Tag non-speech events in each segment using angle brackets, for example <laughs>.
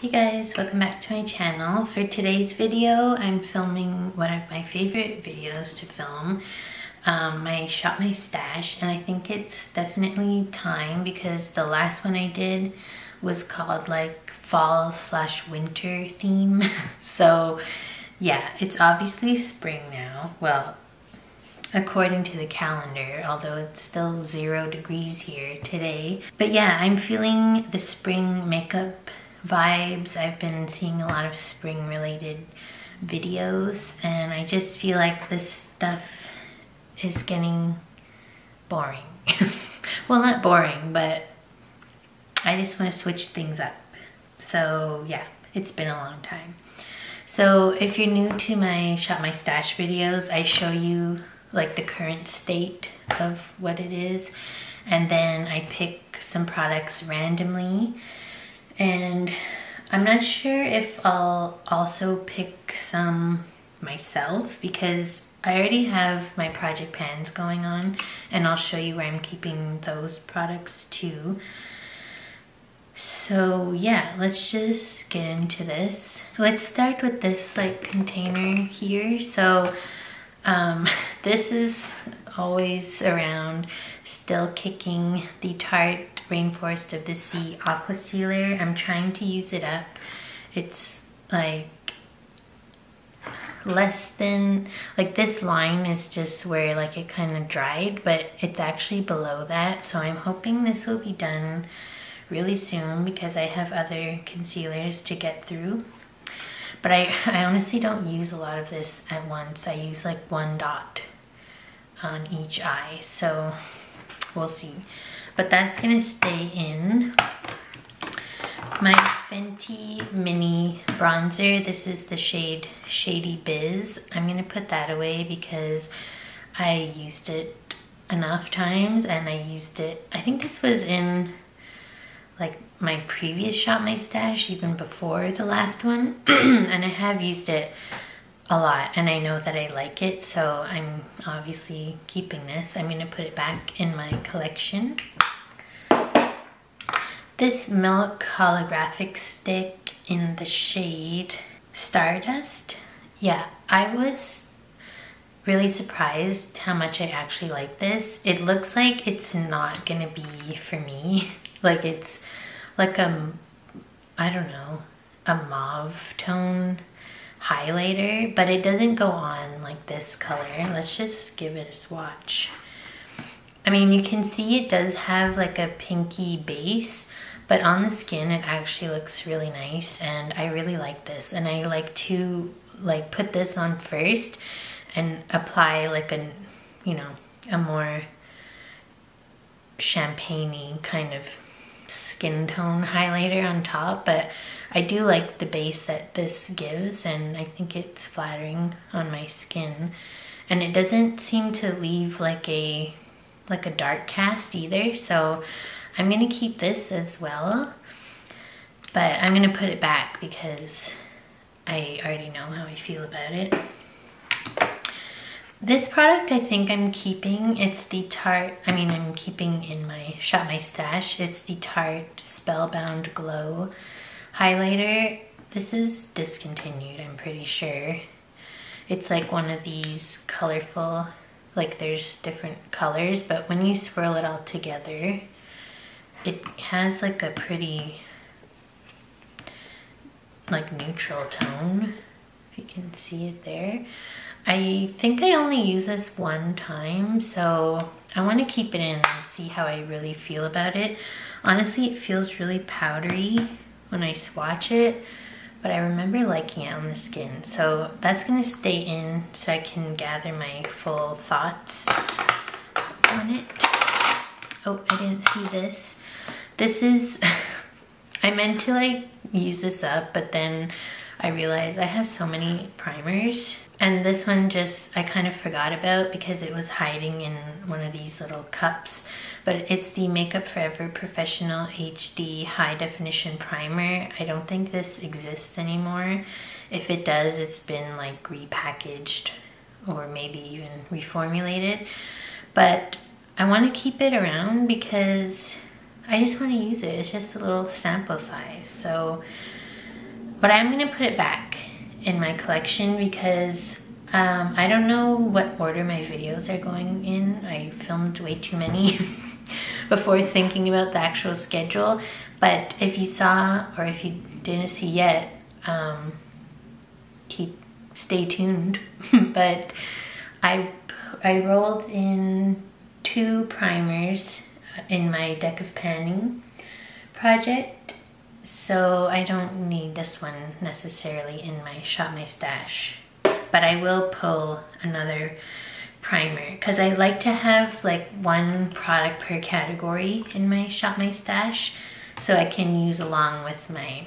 Hey guys, welcome back to my channel. For today's video, I'm filming one of my favorite videos to film. Um, my Shop My Stash, and I think it's definitely time because the last one I did was called like fall slash winter theme. <laughs> so yeah, it's obviously spring now. Well, according to the calendar, although it's still zero degrees here today. But yeah, I'm feeling the spring makeup vibes. I've been seeing a lot of spring related videos and I just feel like this stuff is getting boring. <laughs> well, not boring, but I just want to switch things up. So yeah, it's been a long time. So if you're new to my Shop My Stash videos, I show you like the current state of what it is and then I pick some products randomly and I'm not sure if I'll also pick some myself because I already have my project pans going on and I'll show you where I'm keeping those products too. So yeah, let's just get into this. Let's start with this like container here. So um, <laughs> this is always around still kicking the Tarte Rainforest of the Sea Aqua Sealer. I'm trying to use it up. It's like less than, like this line is just where like it kind of dried, but it's actually below that. So I'm hoping this will be done really soon because I have other concealers to get through. But I, <laughs> I honestly don't use a lot of this at once. I use like one dot on each eye. So we'll see. But that's gonna stay in. My Fenty Mini Bronzer. This is the shade Shady Biz. I'm gonna put that away because I used it enough times and I used it, I think this was in like my previous Shop My Stash even before the last one <clears throat> and I have used it a lot and I know that I like it so I'm obviously keeping this. I'm going to put it back in my collection. This Milk holographic stick in the shade Stardust. Yeah, I was really surprised how much I actually like this. It looks like it's not gonna be for me. <laughs> Like it's like a, I don't know, a mauve tone highlighter, but it doesn't go on like this color. Let's just give it a swatch. I mean, you can see it does have like a pinky base, but on the skin it actually looks really nice and I really like this. And I like to like put this on first and apply like a, you know, a more champagne kind of skin tone highlighter on top, but I do like the base that this gives and I think it's flattering on my skin. And it doesn't seem to leave like a like a dark cast either, so I'm gonna keep this as well. But I'm gonna put it back because I already know how I feel about it. This product I think I'm keeping, it's the Tarte, I mean I'm keeping in my Shop My Stash, it's the Tarte Spellbound Glow highlighter. This is discontinued, I'm pretty sure. It's like one of these colorful, like there's different colors, but when you swirl it all together, it has like a pretty like neutral tone, if you can see it there. I think I only use this one time, so I want to keep it in and see how I really feel about it. Honestly, it feels really powdery when I swatch it, but I remember liking it on the skin. So that's to stay in so I can gather my full thoughts on it. Oh, I didn't see this. This is, <laughs> I meant to like use this up, but then I realized I have so many primers and this one just I kind of forgot about because it was hiding in one of these little cups but it's the Makeup Forever Professional HD High Definition Primer. I don't think this exists anymore. If it does, it's been like repackaged or maybe even reformulated. But I want to keep it around because I just want to use it. It's just a little sample size. So but I'm gonna put it back in my collection because um, I don't know what order my videos are going in. I filmed way too many <laughs> before thinking about the actual schedule. But if you saw or if you didn't see yet, um, keep stay tuned. <laughs> but I I rolled in two primers in my deck of panning project so I don't need this one necessarily in my Shop My Stash. But I will pull another primer because I like to have like one product per category in my Shop My Stash so I can use along with my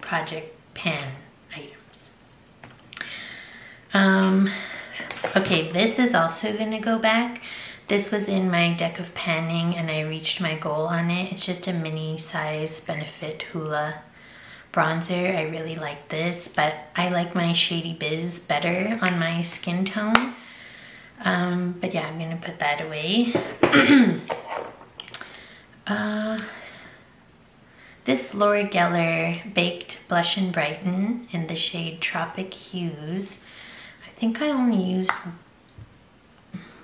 project pan items. Um, okay, this is also gonna go back. This was in my deck of panning and I reached my goal on it. It's just a mini size Benefit Hoola bronzer. I really like this, but I like my Shady Biz better on my skin tone. Um, but yeah, I'm gonna put that away. <clears throat> uh, this Laura Geller Baked Blush and Brighten in the shade Tropic Hues. I think I only used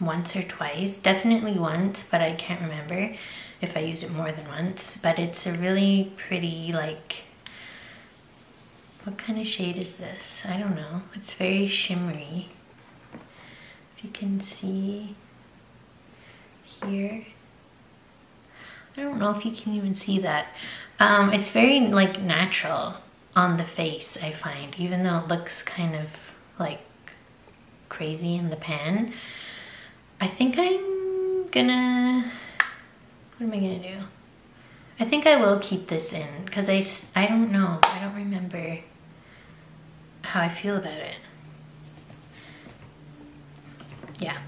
once or twice. Definitely once, but I can't remember if I used it more than once. But it's a really pretty, like, what kind of shade is this? I don't know. It's very shimmery. You can see here. I don't know if you can even see that. Um, it's very, like, natural on the face, I find. Even though it looks kind of, like, crazy in the pan. I think I'm gonna, what am I gonna do? I think I will keep this in because I, I don't know, I don't remember how I feel about it. Yeah,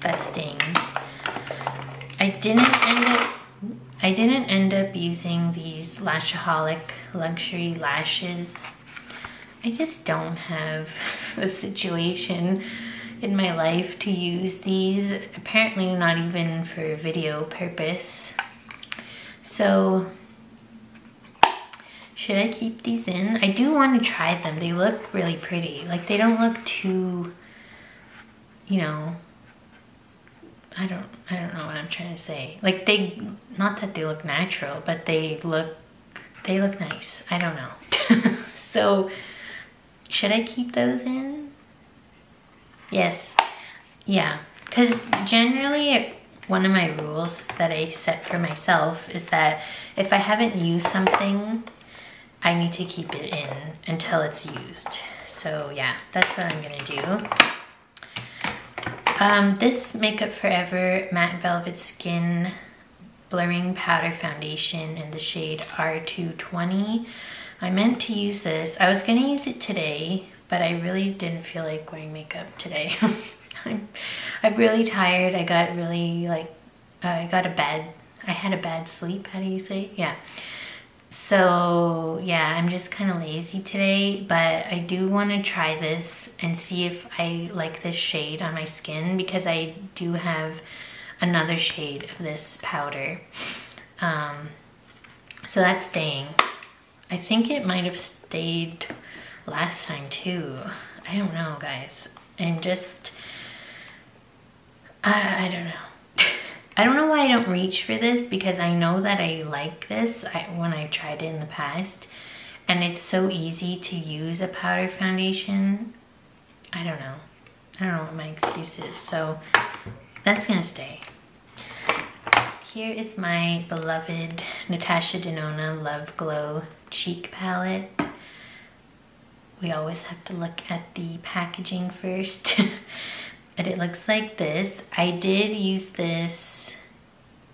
that's staying. I didn't end up, I didn't end up using these Lashaholic luxury lashes. I just don't have <laughs> a situation in my life to use these. Apparently not even for video purpose. So should I keep these in? I do want to try them. They look really pretty. Like they don't look too, you know, I don't, I don't know what I'm trying to say. Like they, not that they look natural, but they look, they look nice. I don't know. <laughs> so should I keep those in? Yes. Yeah. Because generally, one of my rules that I set for myself is that if I haven't used something, I need to keep it in until it's used. So yeah, that's what I'm gonna do. Um, this Makeup Forever Matte Velvet Skin Blurring Powder Foundation in the shade R220. I meant to use this. I was gonna use it today, but I really didn't feel like wearing makeup today. <laughs> I'm, I'm really tired. I got really like, uh, I got a bad, I had a bad sleep. How do you say? Yeah. So yeah, I'm just kind of lazy today, but I do want to try this and see if I like this shade on my skin because I do have another shade of this powder. Um, so that's staying. I think it might have stayed last time too. I don't know, guys. I'm just, I, I don't know. I don't know why I don't reach for this because I know that I like this when I tried it in the past. And it's so easy to use a powder foundation. I don't know. I don't know what my excuse is. So that's gonna stay. Here is my beloved Natasha Denona Love Glow Cheek Palette we always have to look at the packaging <laughs> first. but it looks like this. I did use this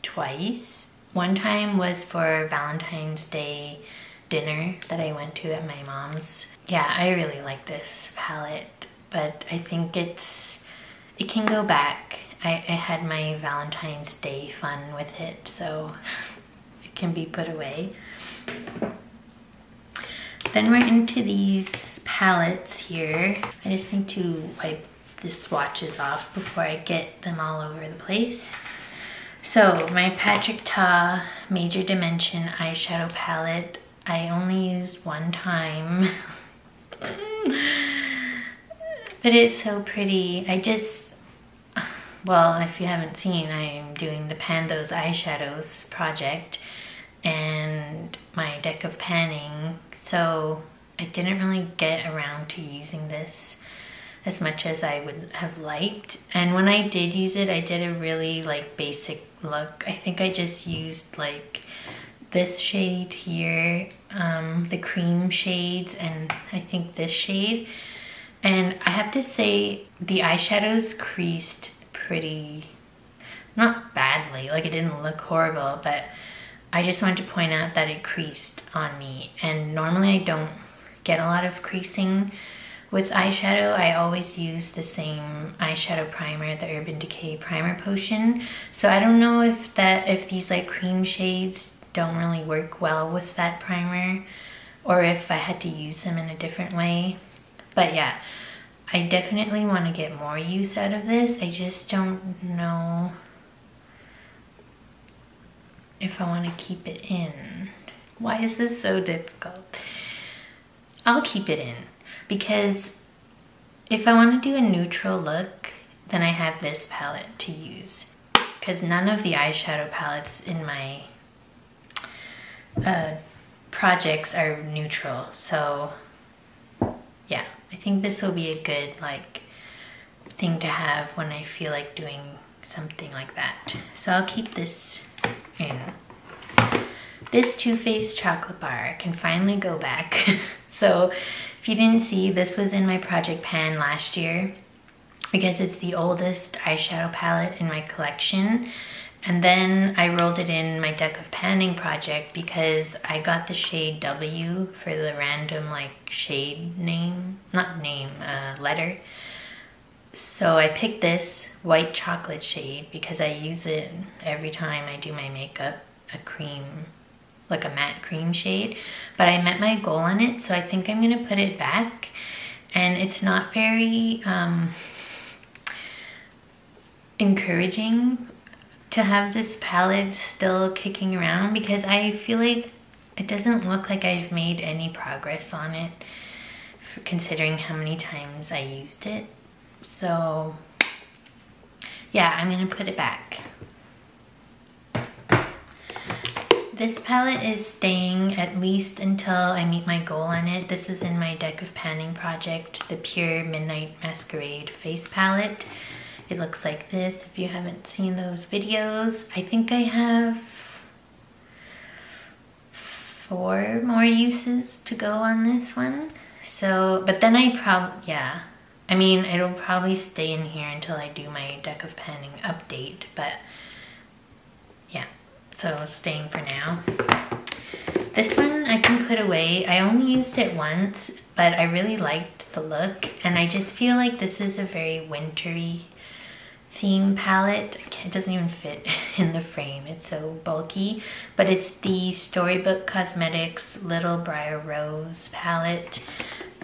twice. One time was for Valentine's Day dinner that I went to at my mom's. Yeah, I really like this palette, but I think it's, it can go back. I, I had my Valentine's Day fun with it, so <laughs> it can be put away. Then we're into these palettes here. I just need to wipe the swatches off before I get them all over the place. So my Patrick Ta Major Dimension eyeshadow palette. I only used one time. <laughs> but it's so pretty. I just, well, if you haven't seen, I'm doing the Pandos eyeshadows project and my deck of panning. So I didn't really get around to using this as much as I would have liked. And when I did use it, I did a really like basic look. I think I just used like this shade here, um, the cream shades, and I think this shade. And I have to say the eyeshadows creased pretty, not badly, like it didn't look horrible, but I just wanted to point out that it creased on me. And normally I don't get a lot of creasing with eyeshadow, I always use the same eyeshadow primer, the Urban Decay Primer Potion. So I don't know if that if these like cream shades don't really work well with that primer or if I had to use them in a different way. But yeah, I definitely want to get more use out of this. I just don't know if I want to keep it in. Why is this so difficult? I'll keep it in because if I want to do a neutral look, then I have this palette to use because none of the eyeshadow palettes in my uh, projects are neutral. So yeah, I think this will be a good like thing to have when I feel like doing something like that. So I'll keep this in. This Too Faced chocolate bar can finally go back. <laughs> so if you didn't see, this was in my project pan last year because it's the oldest eyeshadow palette in my collection. And then I rolled it in my deck of panning project because I got the shade W for the random like shade name, not name, uh, letter. So I picked this white chocolate shade because I use it every time I do my makeup, a cream like a matte cream shade, but I met my goal on it, so I think I'm gonna put it back. And it's not very um, encouraging to have this palette still kicking around because I feel like it doesn't look like I've made any progress on it considering how many times I used it. So yeah, I'm gonna put it back. This palette is staying at least until I meet my goal on it. This is in my deck of panning project, the PÜR Midnight Masquerade face palette. It looks like this if you haven't seen those videos. I think I have four more uses to go on this one. So, but then I probably, yeah. I mean, it'll probably stay in here until I do my deck of panning update, but yeah so staying for now. This one I can put away. I only used it once, but I really liked the look. And I just feel like this is a very wintry theme palette. It doesn't even fit <laughs> in the frame. It's so bulky. But it's the Storybook Cosmetics Little Briar Rose palette.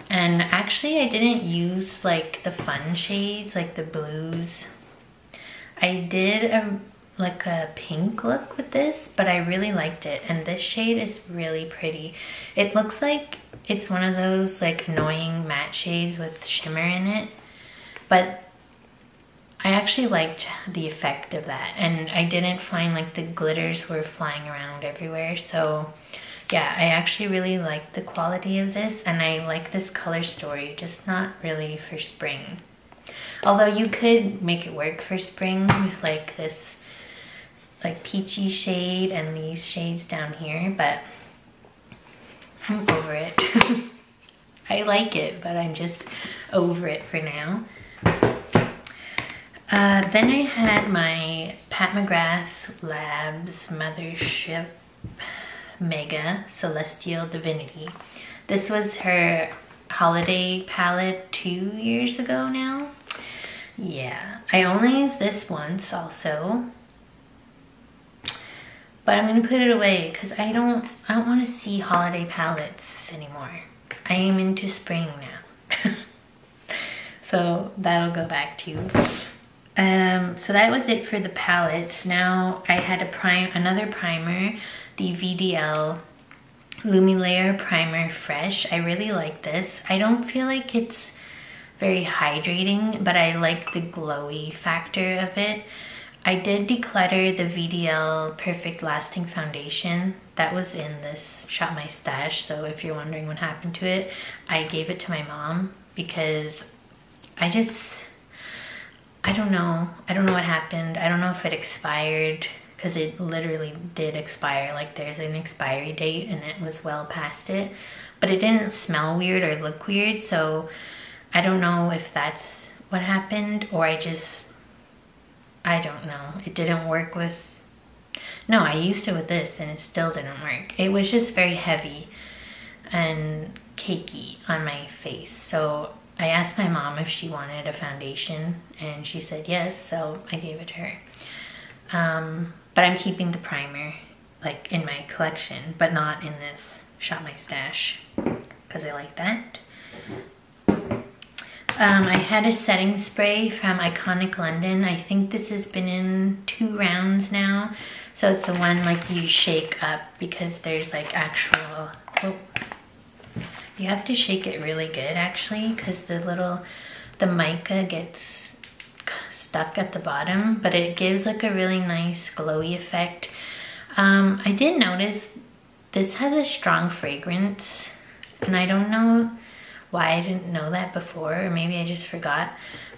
And actually I didn't use like the fun shades, like the blues. I did a like a pink look with this, but I really liked it. And this shade is really pretty. It looks like it's one of those like annoying matte shades with shimmer in it, but I actually liked the effect of that. And I didn't find like the glitters were flying around everywhere. So yeah, I actually really like the quality of this and I like this color story, just not really for spring. Although you could make it work for spring with like this like peachy shade and these shades down here, but I'm over it. <laughs> I like it, but I'm just over it for now. Uh, then I had my Pat McGrath Labs Mothership Mega Celestial Divinity. This was her holiday palette two years ago now. Yeah, I only used this once also but I'm gonna put it away because I don't I don't want to see holiday palettes anymore. I am into spring now. <laughs> so that'll go back too. Um, so that was it for the palettes. Now I had a prime, another primer, the VDL Lumilayer Primer Fresh. I really like this. I don't feel like it's very hydrating, but I like the glowy factor of it. I did declutter the VDL Perfect Lasting Foundation. That was in this Shop My Stash, so if you're wondering what happened to it, I gave it to my mom because I just, I don't know. I don't know what happened. I don't know if it expired because it literally did expire. Like there's an expiry date and it was well past it. But it didn't smell weird or look weird. So I don't know if that's what happened or I just, I don't know. It didn't work with, no, I used it with this and it still didn't work. It was just very heavy and cakey on my face. So I asked my mom if she wanted a foundation and she said yes. So I gave it to her. Um, but I'm keeping the primer like in my collection, but not in this Shop My Stash because I like that. Um, I had a setting spray from Iconic London. I think this has been in two rounds now. So it's the one like you shake up because there's like actual, oh, you have to shake it really good actually because the little, the mica gets stuck at the bottom, but it gives like a really nice glowy effect. Um, I did notice this has a strong fragrance and I don't know why I didn't know that before or maybe I just forgot.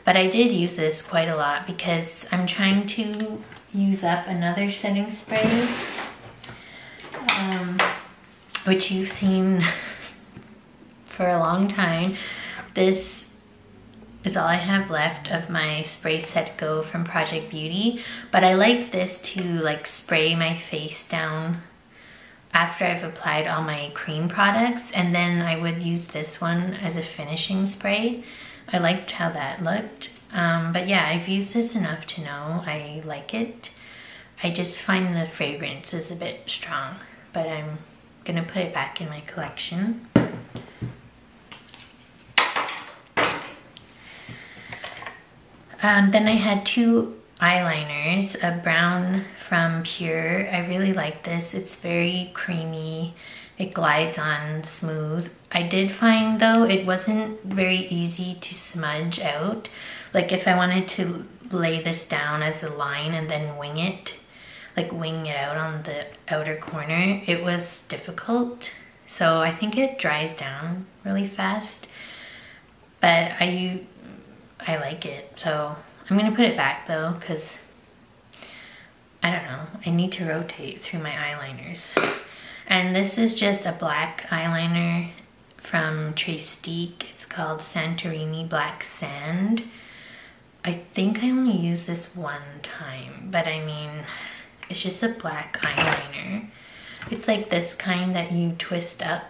But I did use this quite a lot because I'm trying to use up another setting spray um, which you've seen <laughs> for a long time. This is all I have left of my Spray Set Go from Project Beauty. But I like this to like spray my face down after I've applied all my cream products and then I would use this one as a finishing spray. I liked how that looked. Um, but yeah, I've used this enough to know I like it. I just find the fragrance is a bit strong, but I'm gonna put it back in my collection. Um, then I had two eyeliners, a brown from PÜR. I really like this. It's very creamy. It glides on smooth. I did find though it wasn't very easy to smudge out. Like if I wanted to lay this down as a line and then wing it, like wing it out on the outer corner, it was difficult. So I think it dries down really fast. But I I like it. So I'm gonna put it back though, cause I don't know, I need to rotate through my eyeliners. And this is just a black eyeliner from Trestique. It's called Santorini Black Sand. I think I only used this one time, but I mean, it's just a black eyeliner. It's like this kind that you twist up.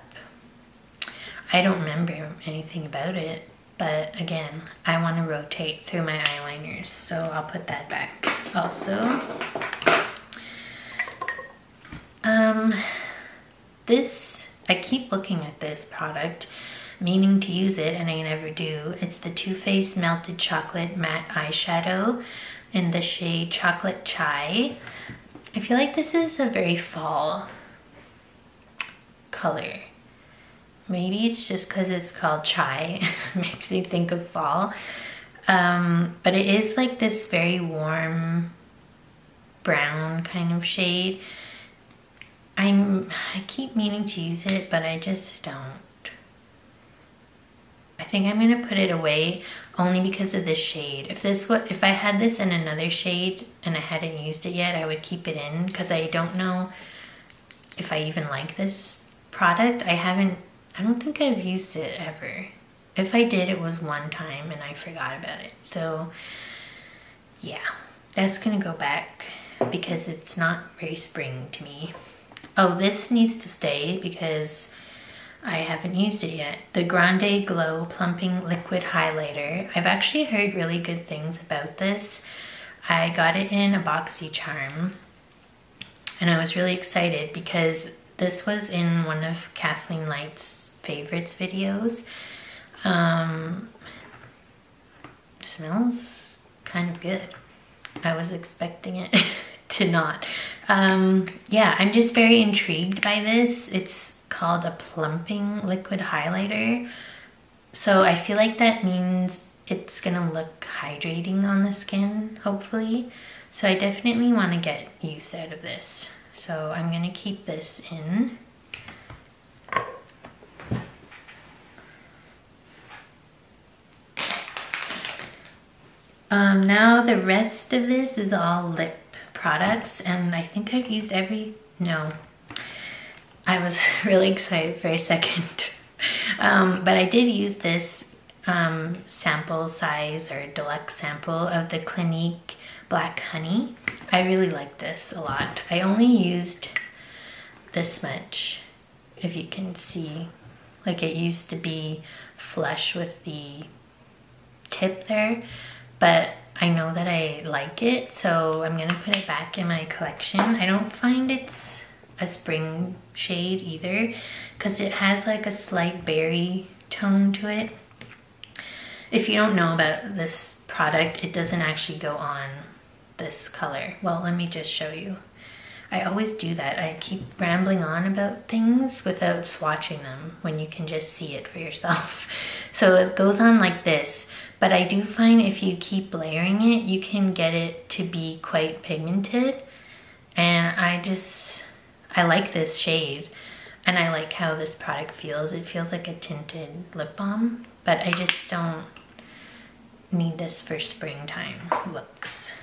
I don't remember anything about it. But again, I want to rotate through my eyeliners, so I'll put that back also. Um, this, I keep looking at this product, meaning to use it, and I never do. It's the Too Faced Melted Chocolate Matte Eyeshadow in the shade Chocolate Chai. I feel like this is a very fall color. Maybe it's just because it's called chai, <laughs> makes me think of fall. Um, but it is like this very warm brown kind of shade. I'm, I keep meaning to use it, but I just don't. I think I'm gonna put it away only because of this shade. If this what if I had this in another shade and I hadn't used it yet, I would keep it in because I don't know if I even like this product. I haven't I don't think I've used it ever. If I did, it was one time and I forgot about it. So yeah, that's gonna go back because it's not very spring to me. Oh, this needs to stay because I haven't used it yet. The Grande Glow Plumping Liquid Highlighter. I've actually heard really good things about this. I got it in a BoxyCharm and I was really excited because this was in one of Kathleen Light's favorites videos. Um, smells kind of good. I was expecting it <laughs> to not. Um, yeah, I'm just very intrigued by this. It's called a plumping liquid highlighter. So I feel like that means it's gonna look hydrating on the skin, hopefully. So I definitely wanna get use out of this. So I'm gonna keep this in. Um, now the rest of this is all lip products and I think I've used every, no. I was <laughs> really excited for a second. <laughs> um, but I did use this um, sample size or deluxe sample of the Clinique Black Honey. I really like this a lot. I only used this much, if you can see. Like it used to be flush with the tip there, but I know that I like it, so I'm gonna put it back in my collection. I don't find it's a spring shade either, because it has like a slight berry tone to it. If you don't know about this product, it doesn't actually go on this color. Well, let me just show you. I always do that. I keep rambling on about things without swatching them when you can just see it for yourself. <laughs> So it goes on like this, but I do find if you keep layering it, you can get it to be quite pigmented. And I just, I like this shade and I like how this product feels. It feels like a tinted lip balm, but I just don't need this for springtime looks.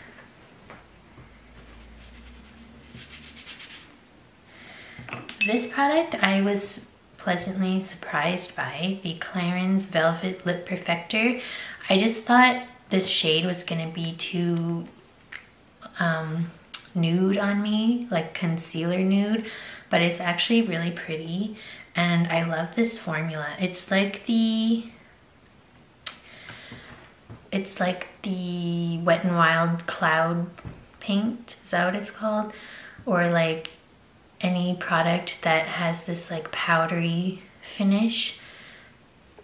This product I was pleasantly surprised by, the Clarins Velvet Lip Perfector. I just thought this shade was gonna be too um, nude on me, like concealer nude, but it's actually really pretty and I love this formula. It's like the, it's like the Wet n Wild Cloud paint, is that what it's called? Or like any product that has this like powdery finish.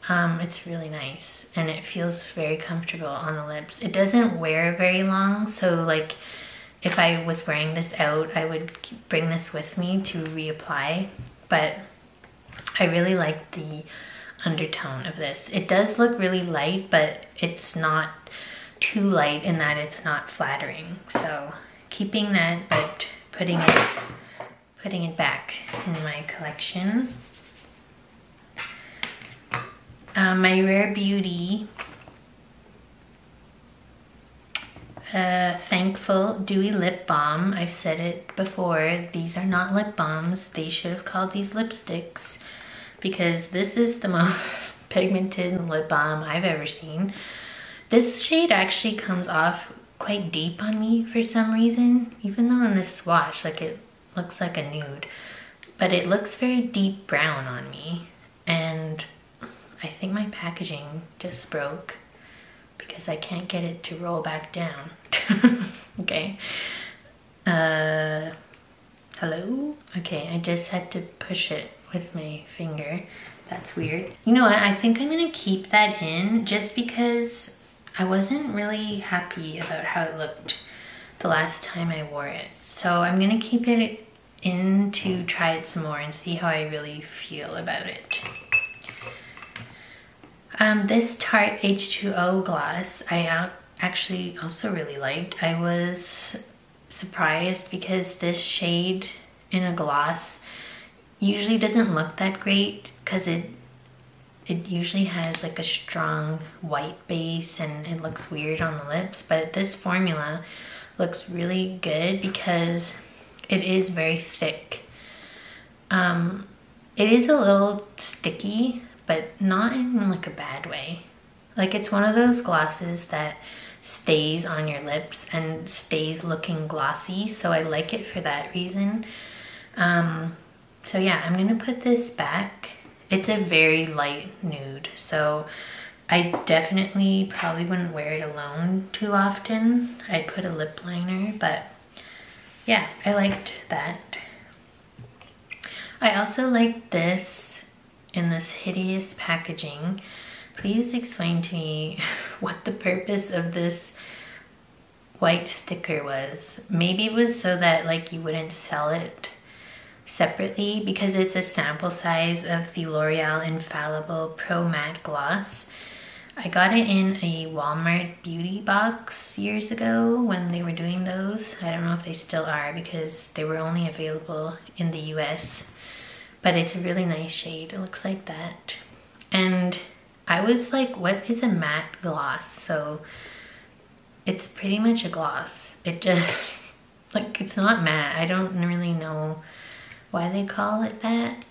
Um, it's really nice and it feels very comfortable on the lips. It doesn't wear very long, so like if I was wearing this out, I would bring this with me to reapply, but I really like the undertone of this. It does look really light, but it's not too light in that it's not flattering. So keeping that, but putting it putting it back in my collection. Um, my Rare Beauty uh, Thankful Dewy Lip Balm. I've said it before, these are not lip balms. They should have called these lipsticks because this is the <laughs> most pigmented lip balm I've ever seen. This shade actually comes off quite deep on me for some reason, even though in this swatch, like it looks like a nude, but it looks very deep brown on me. And I think my packaging just broke because I can't get it to roll back down. <laughs> okay. Uh, hello? Okay, I just had to push it with my finger. That's weird. You know what, I think I'm gonna keep that in just because I wasn't really happy about how it looked the last time I wore it. So I'm gonna keep it in to try it some more and see how I really feel about it. Um, this Tarte H2O gloss I actually also really liked. I was surprised because this shade in a gloss usually doesn't look that great because it it usually has like a strong white base and it looks weird on the lips but this formula looks really good because it is very thick. Um, it is a little sticky, but not in like a bad way. Like it's one of those glosses that stays on your lips and stays looking glossy. So I like it for that reason. Um, so yeah, I'm gonna put this back. It's a very light nude. So I definitely probably wouldn't wear it alone too often. I'd put a lip liner, but yeah, I liked that. I also like this in this hideous packaging. Please explain to me <laughs> what the purpose of this white sticker was. Maybe it was so that like you wouldn't sell it separately because it's a sample size of the L'Oreal Infallible Pro Matte Gloss. I got it in a Walmart beauty box years ago when they were doing those. I don't know if they still are because they were only available in the US. But it's a really nice shade. It looks like that. And I was like, what is a matte gloss? So it's pretty much a gloss. It just, <laughs> like, it's not matte. I don't really know why they call it that.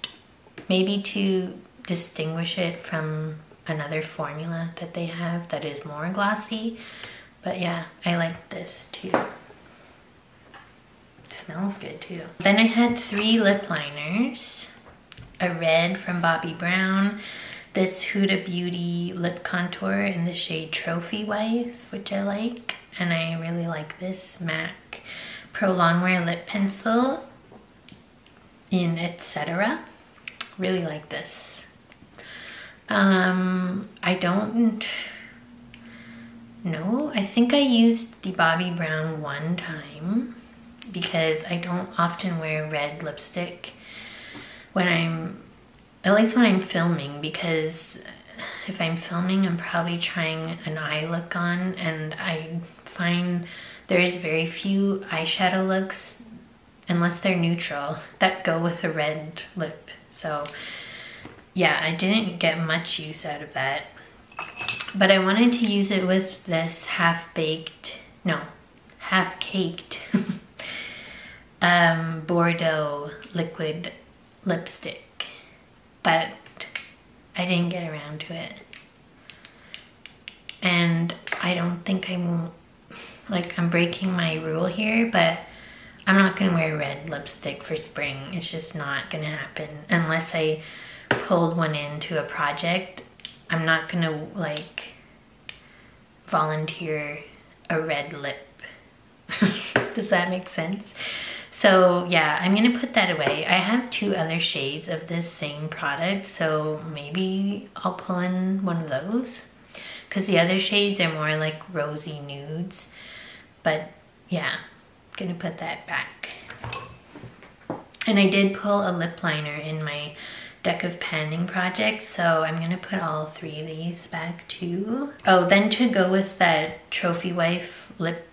Maybe to distinguish it from another formula that they have that is more glossy. But yeah, I like this too. smells good too. Then I had three lip liners. A red from Bobbi Brown, this Huda Beauty lip contour in the shade Trophy Wife, which I like. And I really like this MAC Pro Longwear lip pencil in Etc. Really like this. Um, I don't know. I think I used the Bobbi Brown one time because I don't often wear red lipstick when I'm at least when I'm filming because if I'm filming, I'm probably trying an eye look on and I find there's very few eyeshadow looks, unless they're neutral, that go with a red lip. So yeah, I didn't get much use out of that. But I wanted to use it with this half-baked, no, half-caked <laughs> um, Bordeaux liquid lipstick but I didn't get around to it. And I don't think I'm, like I'm breaking my rule here, but I'm not gonna wear red lipstick for spring. It's just not gonna happen unless I pulled one into a project. I'm not gonna like volunteer a red lip. <laughs> Does that make sense? So yeah, I'm gonna put that away. I have two other shades of this same product, so maybe I'll pull in one of those. Because the other shades are more like rosy nudes. But yeah, gonna put that back. And I did pull a lip liner in my deck of panning project, so I'm gonna put all three of these back too. Oh, then to go with that Trophy Wife lip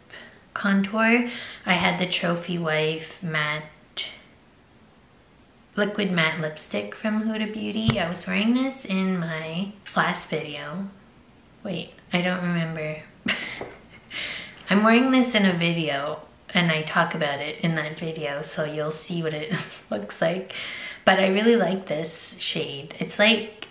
contour, I had the Trophy Wife matte liquid matte lipstick from Huda Beauty. I was wearing this in my last video. Wait, I don't remember. <laughs> I'm wearing this in a video and I talk about it in that video so you'll see what it <laughs> looks like. But I really like this shade. It's like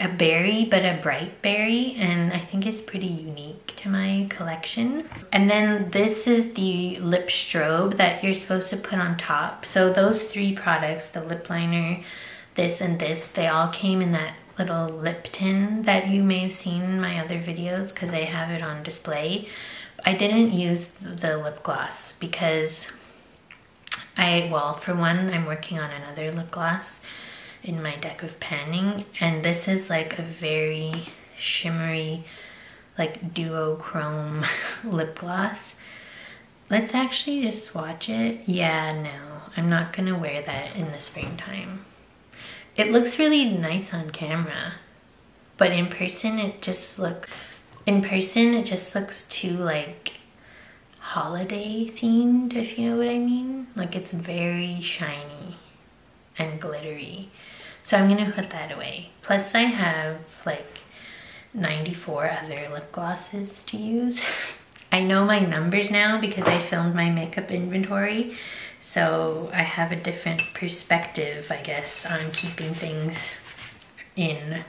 a berry, but a bright berry, and I think it's pretty unique to my collection. And then this is the lip strobe that you're supposed to put on top. So those three products, the lip liner, this and this, they all came in that little lip tin that you may have seen in my other videos because I have it on display. I didn't use the lip gloss because I, well, for one, I'm working on another lip gloss in my deck of panning and this is like a very shimmery like duochrome <laughs> lip gloss. Let's actually just swatch it. Yeah no i'm not gonna wear that in the springtime. It looks really nice on camera but in person it just look in person it just looks too like holiday themed if you know what i mean. Like it's very shiny and glittery so I'm gonna put that away. Plus I have like 94 other lip glosses to use. <laughs> I know my numbers now because I filmed my makeup inventory. So I have a different perspective, I guess, on keeping things in.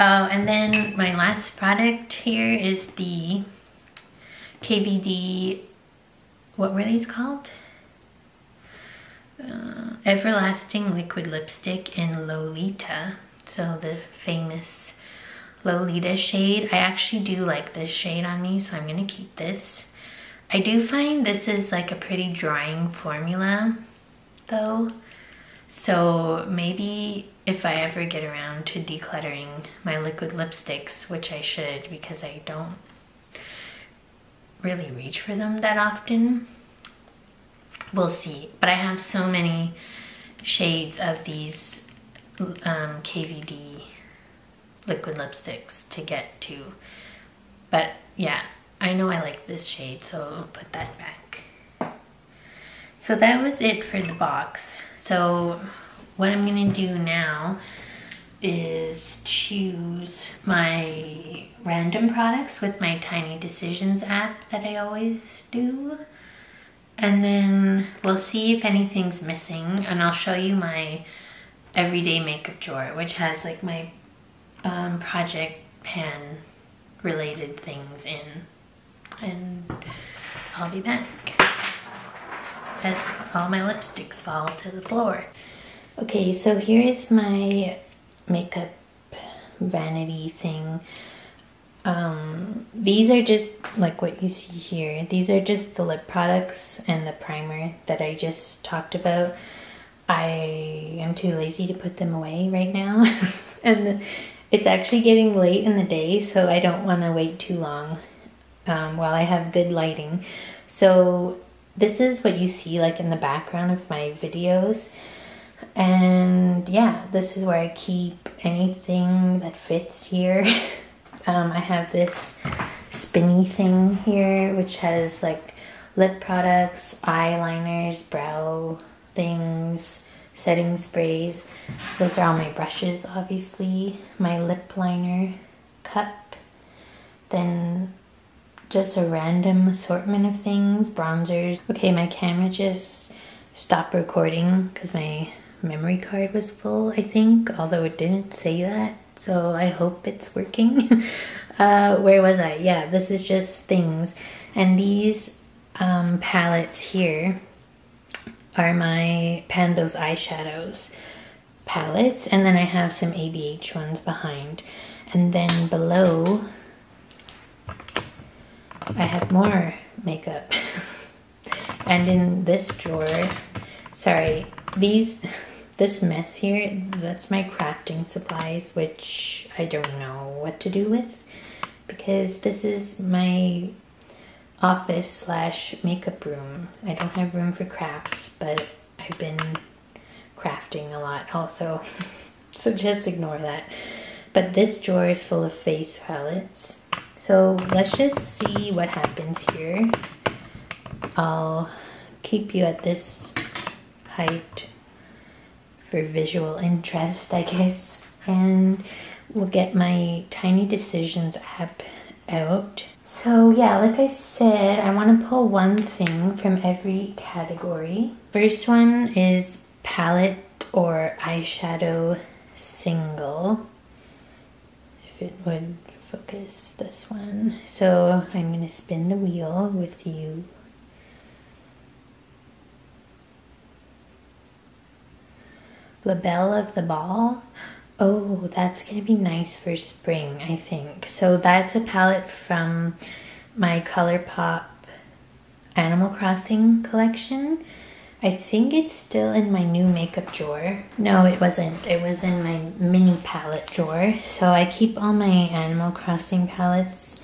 Oh, and then my last product here is the KVD, what were these called? Uh, Everlasting Liquid Lipstick in Lolita. So the famous Lolita shade. I actually do like this shade on me, so I'm gonna keep this. I do find this is like a pretty drying formula though. So maybe if I ever get around to decluttering my liquid lipsticks, which I should because I don't really reach for them that often, we'll see. But I have so many shades of these um, KVD liquid lipsticks to get to. But yeah, I know I like this shade, so I'll put that back. So that was it for the box. So what I'm gonna do now is choose my random products with my Tiny Decisions app that I always do. And then we'll see if anything's missing and I'll show you my everyday makeup drawer, which has like my um, project pan related things in. And I'll be back as all my lipsticks fall to the floor. Okay, so here is my makeup vanity thing. Um, these are just like what you see here. These are just the lip products and the primer that I just talked about. I am too lazy to put them away right now. <laughs> and the, it's actually getting late in the day, so I don't want to wait too long um, while I have good lighting. So this is what you see like in the background of my videos. And yeah, this is where I keep anything that fits here. <laughs> um, I have this spinny thing here, which has like lip products, eyeliners, brow things, setting sprays. Those are all my brushes, obviously. My lip liner cup. Then just a random assortment of things, bronzers. Okay, my camera just stopped recording because my memory card was full, I think, although it didn't say that. So I hope it's working. <laughs> uh, where was I? Yeah, this is just things. And these um, palettes here are my Pandos eyeshadows palettes. And then I have some ABH ones behind. And then below, I have more makeup. <laughs> and in this drawer, sorry, these <laughs> this mess here, that's my crafting supplies, which I don't know what to do with because this is my office slash makeup room. I don't have room for crafts, but I've been crafting a lot also, <laughs> so just ignore that. But this drawer is full of face palettes. So let's just see what happens here. I'll keep you at this height for visual interest, I guess. And we'll get my Tiny Decisions app out. So yeah, like I said, I want to pull one thing from every category. First one is palette or eyeshadow single. If it would focus this one. So I'm going to spin the wheel with you La Belle of the Ball. Oh, that's going to be nice for spring, I think. So that's a palette from my ColourPop Animal Crossing collection. I think it's still in my new makeup drawer. No, it wasn't. It was in my mini palette drawer. So I keep all my Animal Crossing palettes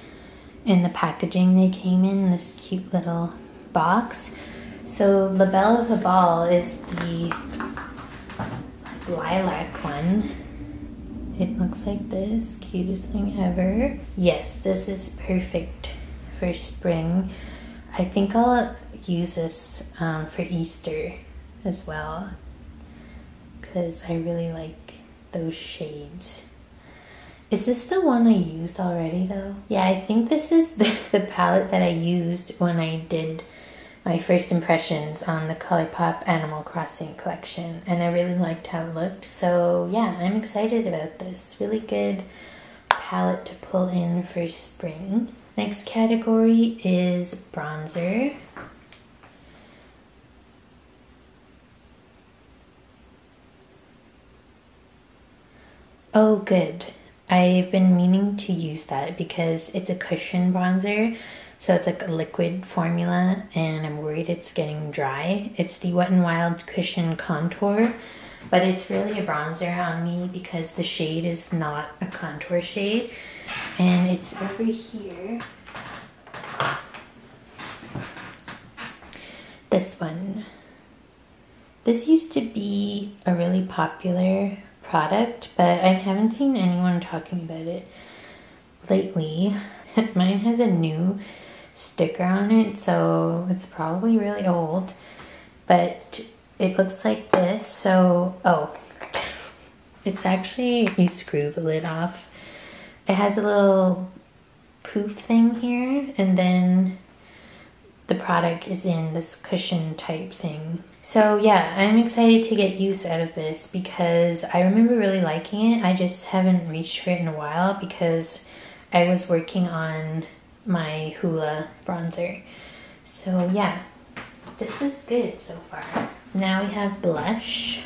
in the packaging they came in, this cute little box. So La Belle of the Ball is the lilac one. It looks like this, cutest thing ever. Yes, this is perfect for spring. I think I'll use this um, for Easter as well because I really like those shades. Is this the one I used already though? Yeah, I think this is <laughs> the, the palette that I used when I did my first impressions on the ColourPop Animal Crossing collection and I really liked how it looked. So yeah, I'm excited about this. Really good palette to pull in for spring. Next category is bronzer. Oh, good. I've been meaning to use that because it's a cushion bronzer so it's like a liquid formula and I'm worried it's getting dry. It's the Wet n Wild Cushion Contour, but it's really a bronzer on me because the shade is not a contour shade. And it's over here. This one. This used to be a really popular product, but I haven't seen anyone talking about it lately. <laughs> Mine has a new sticker on it, so it's probably really old. But it looks like this. So, oh, <laughs> it's actually, you screw the lid off. It has a little poof thing here, and then the product is in this cushion type thing. So yeah, I'm excited to get use out of this because I remember really liking it. I just haven't reached for it in a while because I was working on my Hoola bronzer. So yeah, this is good so far. Now we have blush.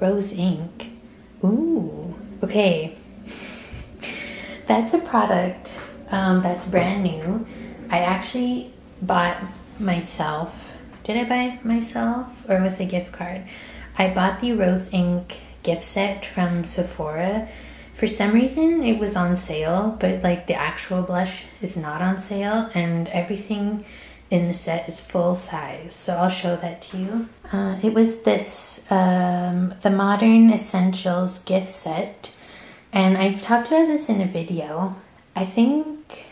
Rose Inc. Ooh, okay. <laughs> That's a product um, that's brand new. I actually bought myself. Did I buy myself or with a gift card? I bought the Rose Inc gift set from Sephora. For some reason, it was on sale, but like the actual blush is not on sale, and everything in the set is full size. So I'll show that to you. Uh, it was this, um, the Modern Essentials gift set, and I've talked about this in a video. I think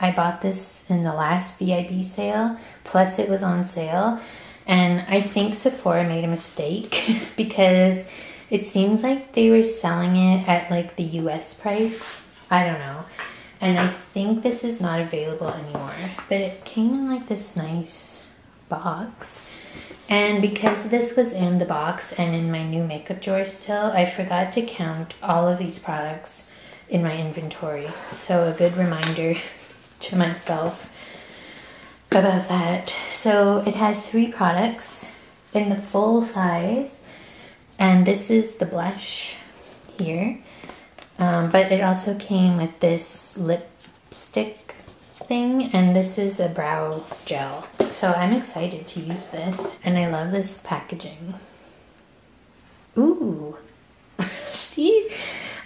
I bought this in the last VIB sale, plus it was on sale. And I think Sephora made a mistake <laughs> because it seems like they were selling it at like the US price. I don't know. And I think this is not available anymore. But it came in like this nice box. And because this was in the box and in my new makeup drawer still, I forgot to count all of these products in my inventory. So a good reminder <laughs> to myself about that. So it has three products in the full size. And this is the blush here. Um, but it also came with this lipstick thing. And this is a brow gel. So I'm excited to use this. And I love this packaging. Ooh. <laughs> See?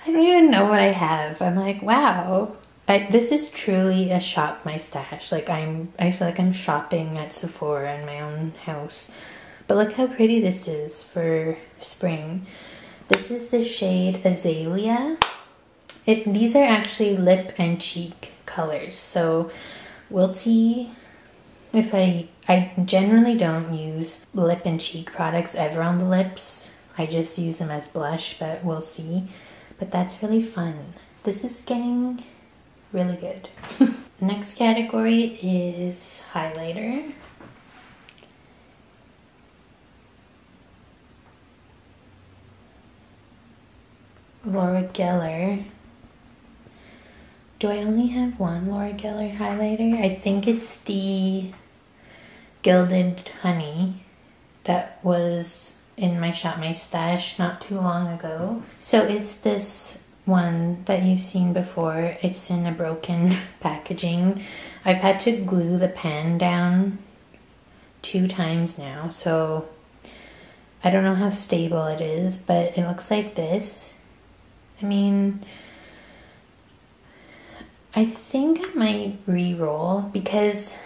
I don't even know what I have. I'm like, wow. I, this is truly a shop my stash. Like I'm, I feel like I'm shopping at Sephora in my own house. But look how pretty this is for spring. This is the shade Azalea. It, these are actually lip and cheek colors. So we'll see if I, I generally don't use lip and cheek products ever on the lips. I just use them as blush, but we'll see. But that's really fun. This is getting really good. <laughs> next category is highlighter. Laura Geller. Do I only have one Laura Geller highlighter? I think it's the Gilded Honey that was in my Shop My Stash not too long ago. So it's this one that you've seen before. It's in a broken <laughs> packaging. I've had to glue the pen down two times now, so I don't know how stable it is, but it looks like this. I mean, I think I might re-roll because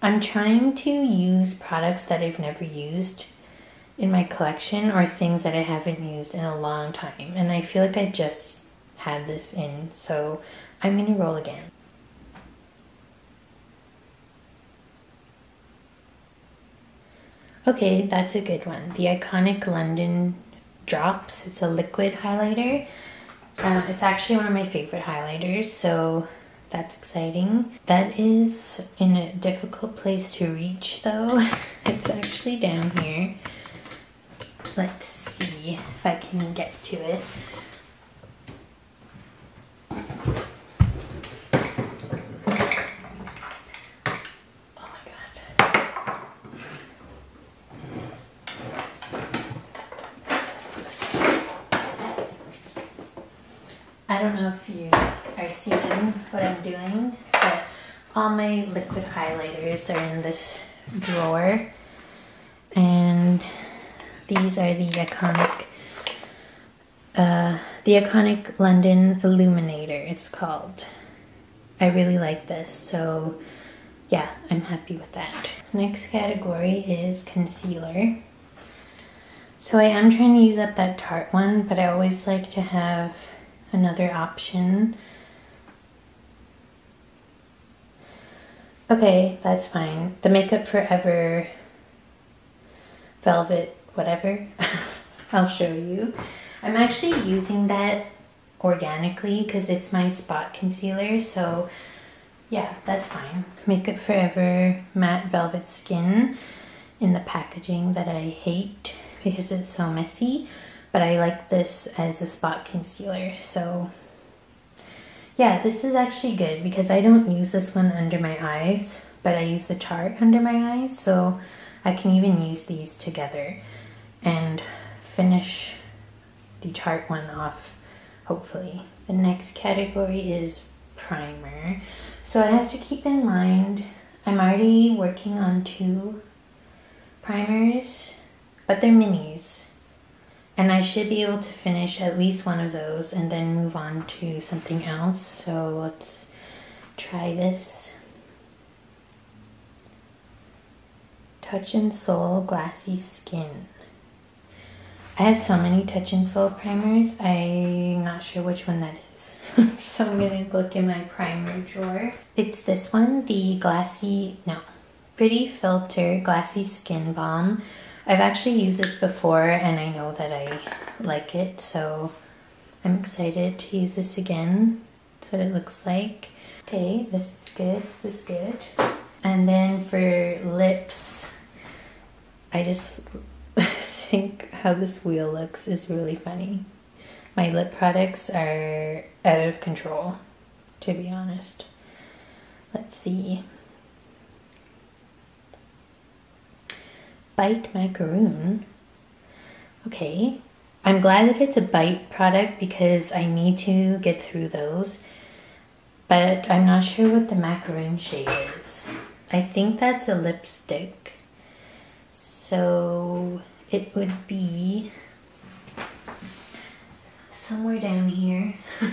I'm trying to use products that I've never used in my collection or things that I haven't used in a long time. And I feel like I just had this in, so I'm gonna roll again. Okay, that's a good one. The Iconic London Drops. It's a liquid highlighter. Uh, it's actually one of my favorite highlighters, so that's exciting. That is in a difficult place to reach though. <laughs> it's actually down here. Let's see if I can get to it. Oh I don't know if you are seeing what I'm doing, but all my liquid highlighters are in this drawer. And these are the iconic, uh, the iconic London Illuminator, it's called. I really like this. So yeah, I'm happy with that. Next category is concealer. So I am trying to use up that Tarte one, but I always like to have another option. Okay, that's fine. The Makeup Forever Velvet whatever. <laughs> I'll show you. I'm actually using that organically because it's my spot concealer. So yeah, that's fine. Makeup Forever Matte Velvet Skin in the packaging that I hate because it's so messy. But I like this as a spot concealer. So yeah, this is actually good because I don't use this one under my eyes, but I use the Tarte under my eyes. So I can even use these together and finish the Tarte one off, hopefully. The next category is primer. So I have to keep in mind, I'm already working on two primers, but they're minis. And I should be able to finish at least one of those and then move on to something else. So let's try this. Touch In Sol Glassy Skin. I have so many Touch In Sol primers, I'm not sure which one that is. <laughs> so I'm gonna look in my primer drawer. It's this one, the Glassy, no, Pretty Filter Glassy Skin Balm. I've actually used this before and I know that I like it, so I'm excited to use this again. That's what it looks like. Okay, this is good, this is good. And then for lips, I just think how this wheel looks is really funny. My lip products are out of control, to be honest. Let's see. Bite Macaroon. Okay. I'm glad that it's a Bite product because I need to get through those. But I'm not sure what the macaroon shade is. I think that's a lipstick. So it would be somewhere down here. <laughs>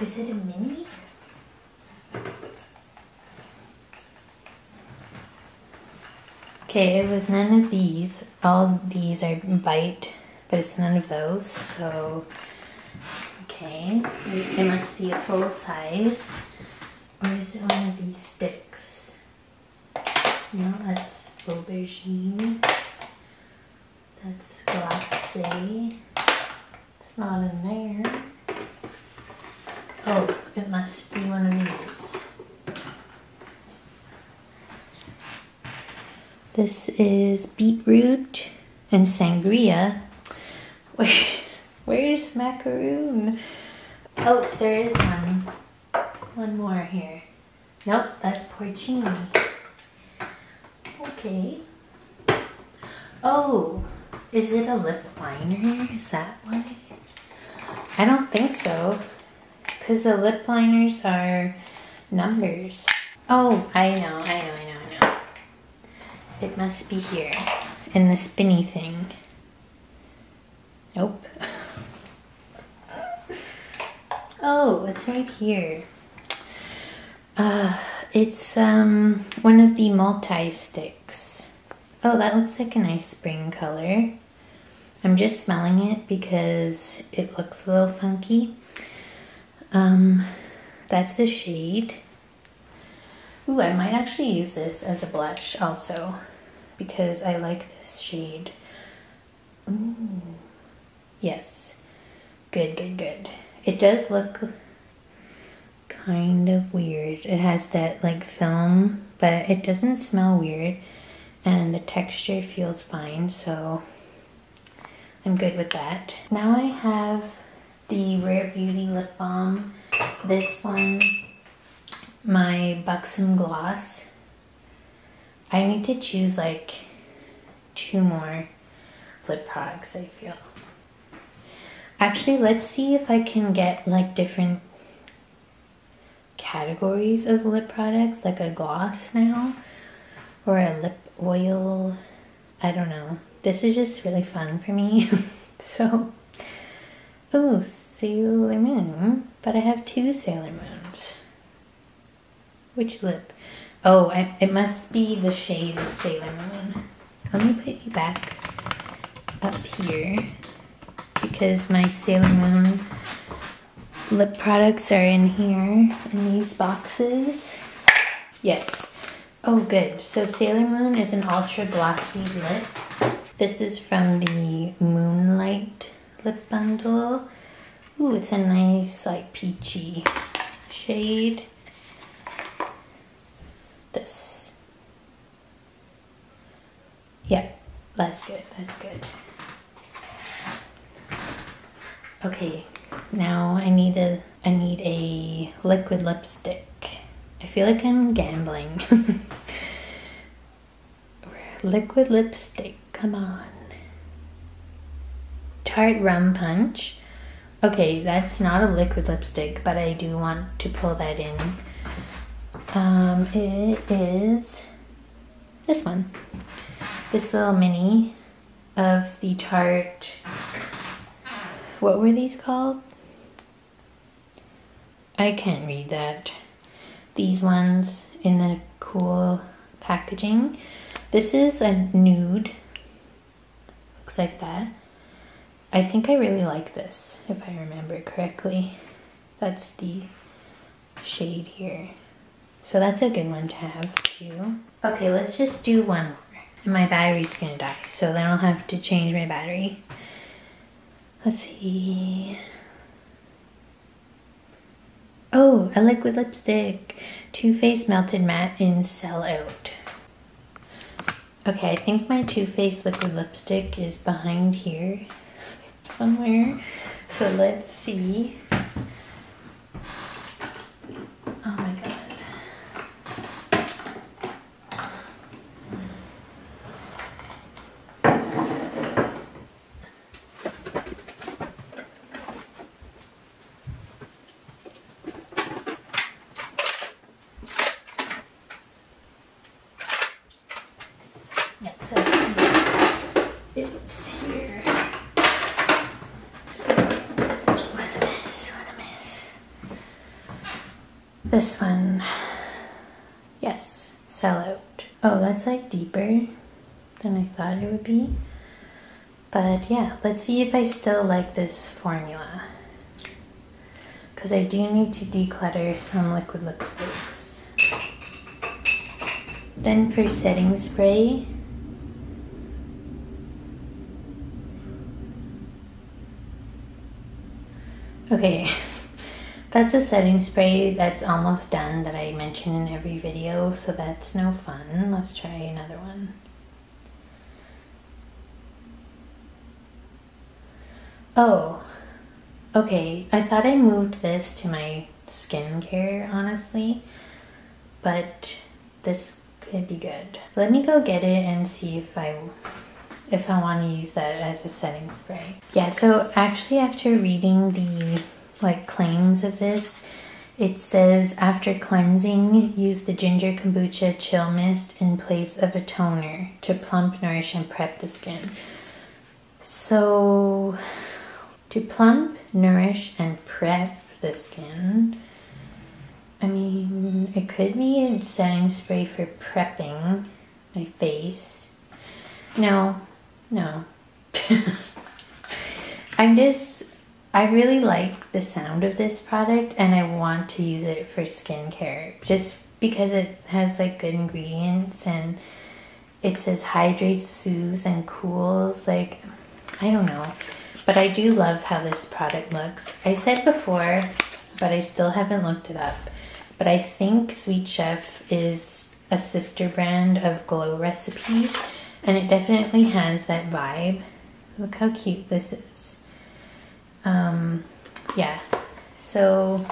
Is it a mini? Okay, it was none of these. All these are bite, but it's none of those. So, okay, it must be a full size. Or is it one of these sticks? No, that's aubergine. That's glacé. It's not in there. Oh, it must be one of these. This is beetroot and sangria. Where, where's macaroon? Oh, there is one. One more here. Nope, that's porcini. Okay. Oh, is it a lip liner? Is that why? I don't think so. Because the lip liners are numbers. Oh, I know, I know, I know, I know. It must be here in the spinny thing. Nope. <laughs> oh, it's right here. Uh, it's um, one of the multi-sticks. Oh, that looks like a nice spring color. I'm just smelling it because it looks a little funky. Um, that's the shade. Ooh, I might actually use this as a blush also because I like this shade. Ooh, yes. Good, good, good. It does look kind of weird. It has that like film, but it doesn't smell weird and the texture feels fine, so I'm good with that. Now I have the Rare Beauty Lip Balm. This one, my Buxom Gloss. I need to choose like two more lip products, I feel. Actually, let's see if I can get like different categories of lip products, like a gloss now, or a lip oil. I don't know. This is just really fun for me. <laughs> so, oh, Sailor Moon, but I have two Sailor Moons. Which lip? Oh, I, it must be the shade of Sailor Moon. Let me put you back up here because my Sailor Moon lip products are in here in these boxes. Yes. Oh, good. So Sailor Moon is an ultra glossy lip. This is from the Moonlight lip bundle. Ooh, it's a nice like peachy shade. This. Yeah, that's good, that's good. Okay, now I need a I need a liquid lipstick. I feel like I'm gambling. <laughs> liquid lipstick, come on. Tarte Rum Punch. Okay, that's not a liquid lipstick, but I do want to pull that in. Um, it is this one. This little mini of the Tarte. What were these called? I can't read that. These ones in the cool packaging. This is a nude. Looks like that. I think I really like this, if I remember correctly. That's the shade here. So that's a good one to have too. Okay, let's just do one more. My battery's gonna die, so then I'll have to change my battery. Let's see. Oh, a liquid lipstick. Too Faced Melted Matte in Sell Out. Okay, I think my Too Faced liquid lipstick is behind here somewhere. So let's see. Oh my god. Yes, let's see. It's here. What a mess, what a mess. This one, yes, sell out. Oh, that's like deeper than I thought it would be. But yeah, let's see if I still like this formula. Because I do need to declutter some liquid lipsticks. Then for setting spray, Okay, that's a setting spray that's almost done that I mention in every video, so that's no fun. Let's try another one. Oh, okay. I thought I moved this to my skincare, honestly, but this could be good. Let me go get it and see if I if I want to use that as a setting spray. Yeah, so actually after reading the like claims of this, it says after cleansing, use the ginger kombucha chill mist in place of a toner to plump, nourish, and prep the skin. So to plump, nourish, and prep the skin, I mean, it could be a setting spray for prepping my face. No, no. <laughs> I'm just, I really like the sound of this product and I want to use it for skincare just because it has like good ingredients and it says hydrates, soothes, and cools. Like, I don't know. But I do love how this product looks. I said before, but I still haven't looked it up. But I think Sweet Chef is a sister brand of Glow Recipe and it definitely has that vibe. Look how cute this is. Um, yeah, so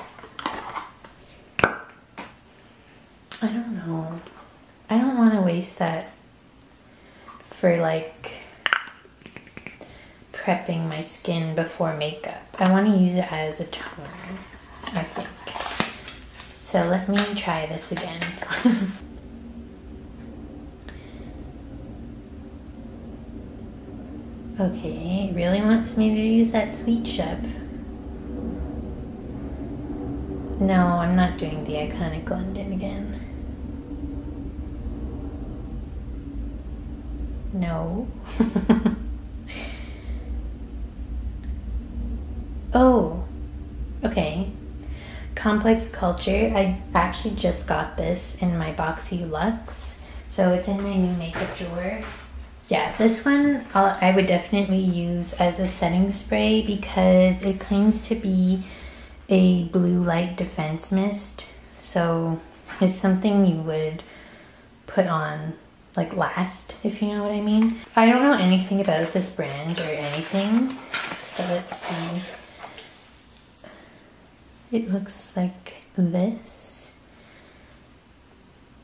I don't know. I don't want to waste that for like prepping my skin before makeup. I want to use it as a toner, I think. So let me try this again. <laughs> Okay, it really wants me to use that Sweet Chef. No, I'm not doing the iconic London again. No. <laughs> oh, okay. Complex Culture. I actually just got this in my Boxy Luxe. So it's in my new makeup drawer. Yeah, this one I'll, I would definitely use as a setting spray because it claims to be a blue light defense mist. So it's something you would put on like last, if you know what I mean. I don't know anything about this brand or anything, so let's see. It looks like this.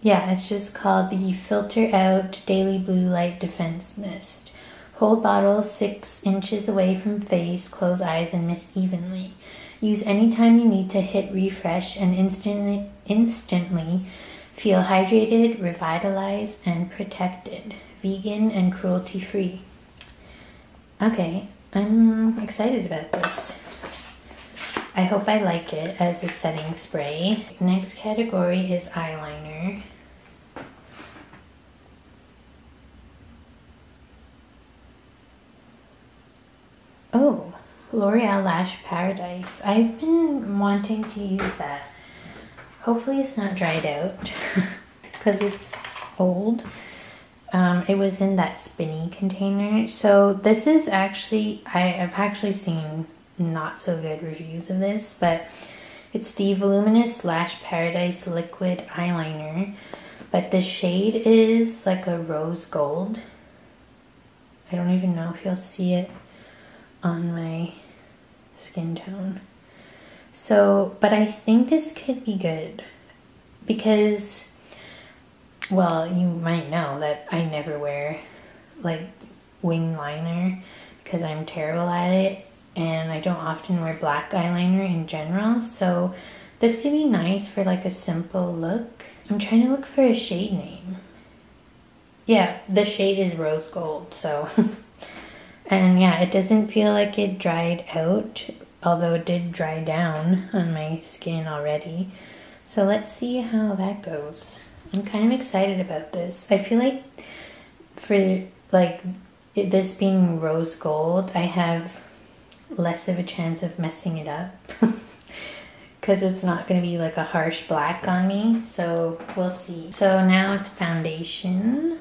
Yeah, it's just called the Filter Out Daily Blue Light Defense Mist. Hold bottle six inches away from face, close eyes, and mist evenly. Use anytime you need to hit refresh and instantly instantly Feel hydrated, revitalized, and protected. Vegan and cruelty free. Okay, I'm excited about this. I hope I like it as a setting spray. Next category is eyeliner. Oh, L'Oreal Lash Paradise. I've been wanting to use that Hopefully it's not dried out <laughs> because it's old. Um, it was in that spinny container. So this is actually, I, have actually seen not so good reviews of this, but it's the Voluminous Lash Paradise Liquid Eyeliner. But the shade is like a rose gold. I don't even know if you'll see it on my skin tone. So, but I think this could be good because, well, you might know that I never wear like wing liner because I'm terrible at it and I don't often wear black eyeliner in general. So, this could be nice for like a simple look. I'm trying to look for a shade name. Yeah, the shade is rose gold, so. <laughs> and yeah, it doesn't feel like it dried out although it did dry down on my skin already. So let's see how that goes. I'm kind of excited about this. I feel like for like it, this being rose gold, I have less of a chance of messing it up <laughs> because it's not going to be like a harsh black on me. So we'll see. So now it's foundation.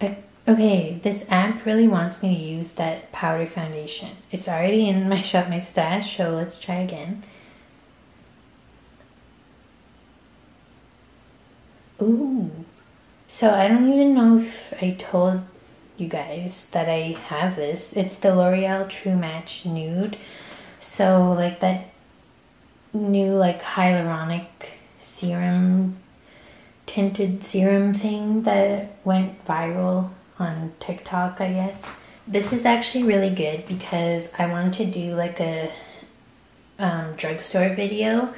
Okay, this app really wants me to use that powder foundation. It's already in my <laughs> Shop My Stash, so let's try again. Ooh. So I don't even know if I told you guys that I have this. It's the L'Oreal True Match Nude. So like that new like hyaluronic serum tinted serum thing that went viral on TikTok, I guess. This is actually really good because I wanted to do like a um, drugstore video.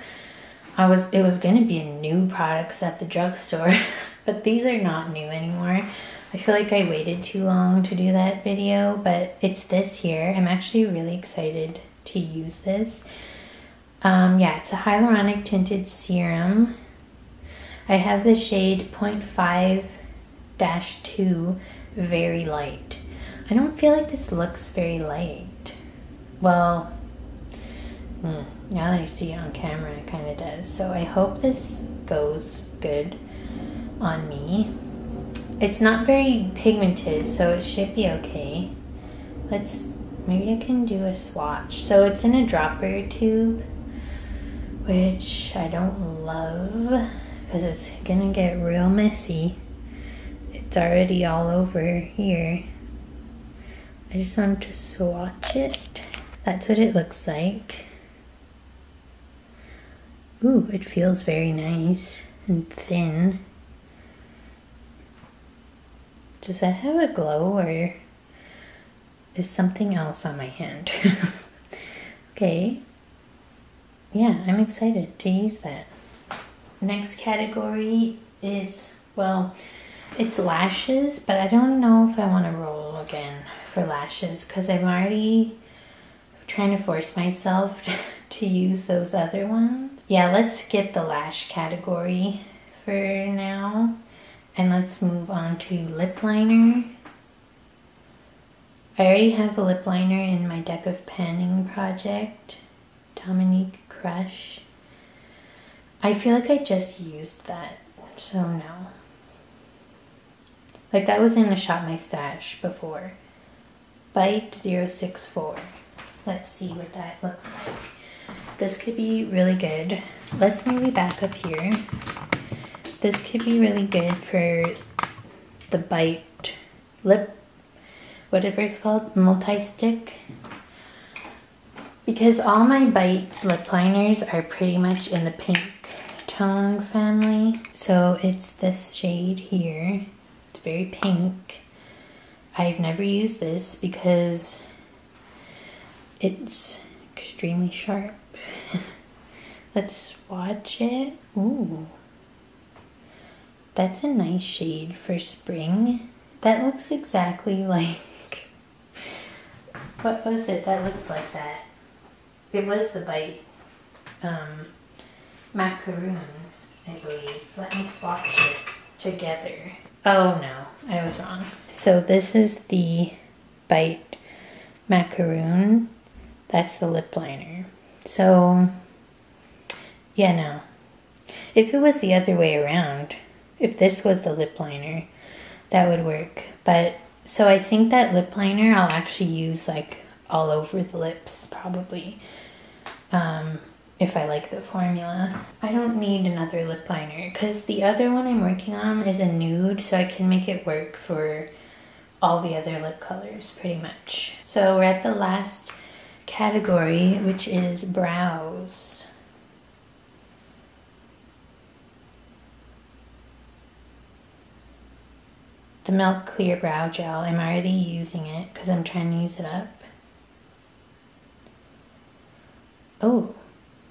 I was it was gonna be a new products at the drugstore, <laughs> but these are not new anymore. I feel like I waited too long to do that video, but it's this here. I'm actually really excited to use this. Um, yeah, it's a hyaluronic tinted serum. I have the shade 0.5-2 very light. I don't feel like this looks very light. Well, hmm, now that I see it on camera, it kind of does. So I hope this goes good on me. It's not very pigmented, so it should be okay. Let's, maybe I can do a swatch. So it's in a dropper tube, which I don't love because it's gonna get real messy it's already all over here. I just want to swatch it. That's what it looks like. Ooh, it feels very nice and thin. Does that have a glow or is something else on my hand? <laughs> okay. Yeah, I'm excited to use that. Next category is, well, it's lashes, but I don't know if I want to roll again for lashes because I'm already trying to force myself <laughs> to use those other ones. Yeah, let's skip the lash category for now. And let's move on to lip liner. I already have a lip liner in my deck of panning project. Dominique Crush. I feel like I just used that, so no. Like that was in a Shop My Stash before. Bite 064. Let's see what that looks like. This could be really good. Let's maybe back up here. This could be really good for the Bite lip, whatever it's called, multi-stick. Because all my Bite lip liners are pretty much in the pink tone family. So it's this shade here. It's very pink. I've never used this because it's extremely sharp. <laughs> Let's swatch it. Ooh. That's a nice shade for spring. That looks exactly <laughs> like, what was it that looked like that? It was the bite um, macaroon, I believe. Let me swatch it together. Oh no, I was wrong. So this is the bite macaroon. That's the lip liner. So yeah, no. If it was the other way around, if this was the lip liner, that would work. But so I think that lip liner I'll actually use like all over the lips probably um, if I like the formula. I don't need another lip liner because the other one I'm working on is a nude so I can make it work for all the other lip colors pretty much. So we're at the last category which is brows. The Milk Clear Brow Gel, I'm already using it because I'm trying to use it up. Oh,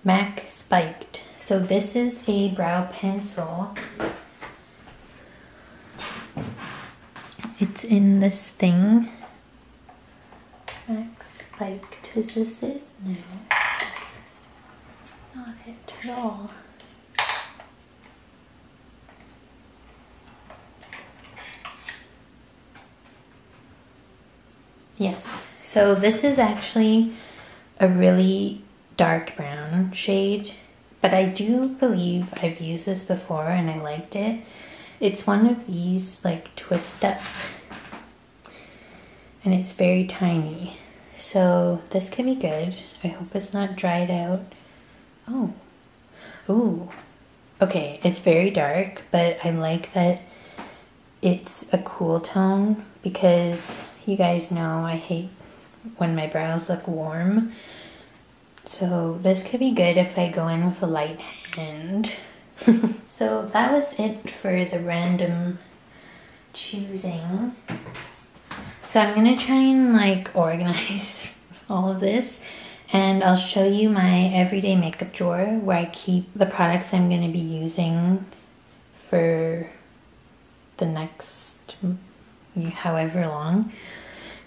MAC Spiked. So this is a brow pencil. It's in this thing. MAC Spiked. Is this it? No. Not it at all. Yes. So this is actually a really dark brown shade, but I do believe I've used this before and I liked it. It's one of these like twist up and it's very tiny. So this could be good. I hope it's not dried out. Oh, ooh. Okay, it's very dark, but I like that it's a cool tone because you guys know I hate when my brows look warm. So this could be good if I go in with a light hand. <laughs> so that was it for the random choosing. So I'm gonna try and like organize <laughs> all of this and I'll show you my everyday makeup drawer where I keep the products I'm gonna be using for the next however long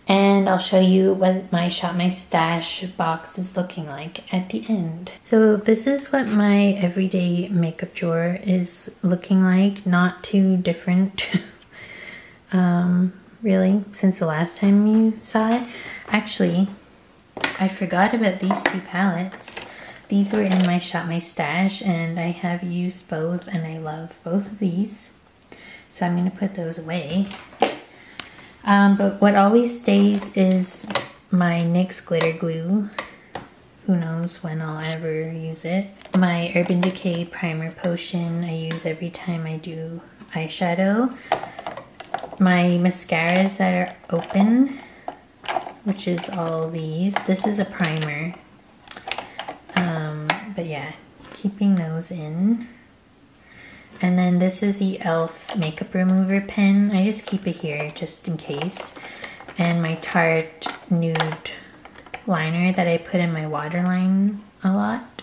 and I'll show you what my Shop My Stash box is looking like at the end. So this is what my everyday makeup drawer is looking like. Not too different, <laughs> um, really, since the last time you saw it. Actually, I forgot about these two palettes. These were in my Shop My Stash and I have used both and I love both of these. So I'm going to put those away. Um, but what always stays is my NYX glitter glue. Who knows when I'll ever use it. My Urban Decay primer potion I use every time I do eyeshadow. My mascaras that are open, which is all these. This is a primer. Um, but yeah, keeping those in. And then this is the e.l.f. makeup remover pen. I just keep it here just in case. And my Tarte nude liner that I put in my waterline a lot.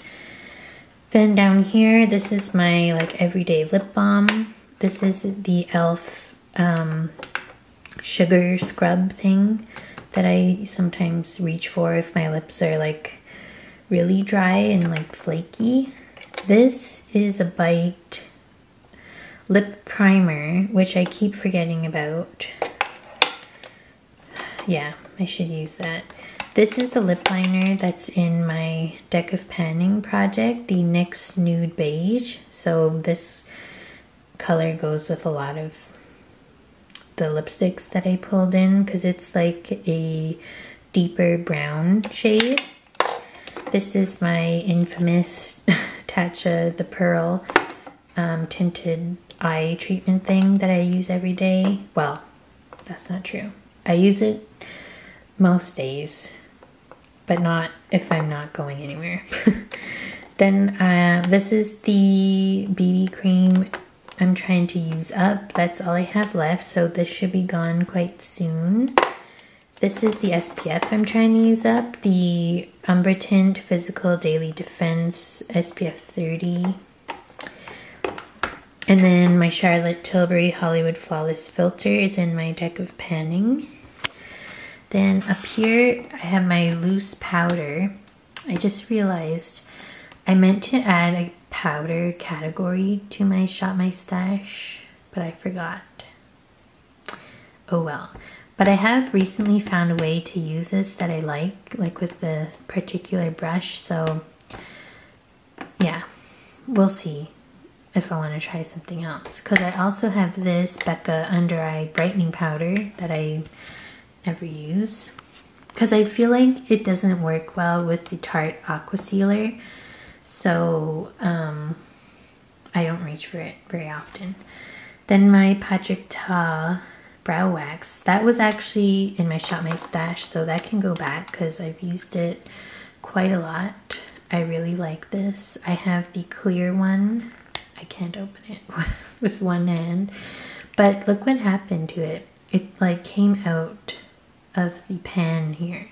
Then down here, this is my like everyday lip balm. This is the e.l.f. Um, sugar scrub thing. that I sometimes reach for if my lips are like really dry and like flaky. This is a Bite lip primer, which I keep forgetting about. Yeah, I should use that. This is the lip liner that's in my Deck of Panning project, the NYX Nude Beige. So this color goes with a lot of the lipsticks that I pulled in because it's like a deeper brown shade. This is my infamous <laughs> Tatcha the Pearl um, tinted eye treatment thing that I use every day. Well, that's not true. I use it most days, but not if I'm not going anywhere. <laughs> then uh, this is the BB cream I'm trying to use up. That's all I have left, so this should be gone quite soon. This is the SPF I'm trying to use up. The Umbra Tint Physical Daily Defense SPF 30. And then my Charlotte Tilbury Hollywood Flawless Filter is in my deck of panning. Then up here, I have my loose powder. I just realized I meant to add a powder category to my Shop My Stash, but I forgot. Oh well. But I have recently found a way to use this that I like, like with the particular brush, so yeah, we'll see if I want to try something else. Because I also have this Becca Under Eye Brightening Powder that I never use. Because I feel like it doesn't work well with the Tarte Aqua Sealer. So um, I don't reach for it very often. Then my Patrick Ta brow wax. That was actually in my Shop My Stash, so that can go back because I've used it quite a lot. I really like this. I have the clear one. I can't open it <laughs> with one hand. But look what happened to it. It like came out of the pan here.